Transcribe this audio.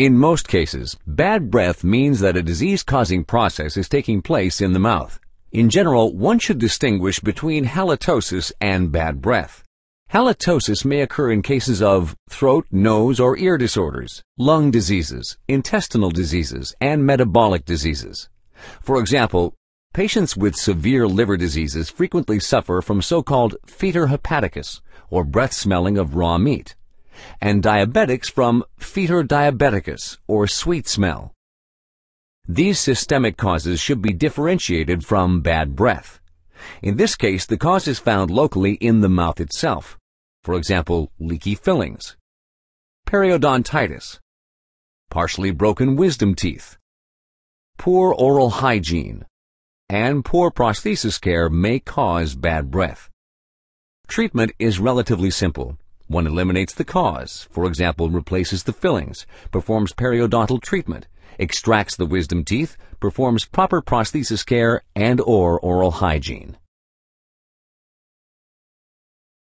In most cases, bad breath means that a disease-causing process is taking place in the mouth. In general, one should distinguish between halitosis and bad breath. Halitosis may occur in cases of throat, nose, or ear disorders, lung diseases, intestinal diseases, and metabolic diseases. For example, patients with severe liver diseases frequently suffer from so-called fetor hepaticus, or breath smelling of raw meat, and diabetics from fetor diabeticus, or sweet smell. These systemic causes should be differentiated from bad breath. In this case, the cause is found locally in the mouth itself. For example, leaky fillings, periodontitis, partially broken wisdom teeth, poor oral hygiene, and poor prosthesis care may cause bad breath. Treatment is relatively simple. One eliminates the cause, for example, replaces the fillings, performs periodontal treatment, extracts the wisdom teeth, performs proper prosthesis care and or oral hygiene.